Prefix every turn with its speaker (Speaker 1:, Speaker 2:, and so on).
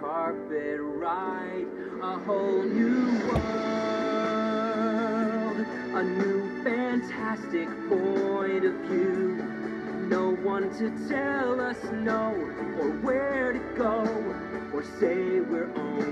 Speaker 1: carpet ride, a whole new world, a new fantastic point of view. No one to tell us no, or where to go, or say we're only